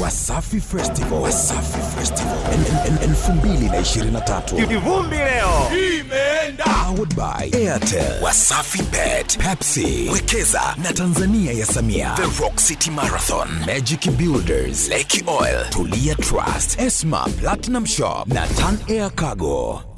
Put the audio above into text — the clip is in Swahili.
Wasafi Festival, Wasafi Festival. 2023 kivumbi leo. Ime imeenda powered by Airtel, Wasafi Bet, Pepsi, Wekeza na Tanzania ya Samia, The Rock City Marathon, Magic Builders, Lake Oil, Tulia Trust, Esma Platinum Shop na Tan Air Cargo.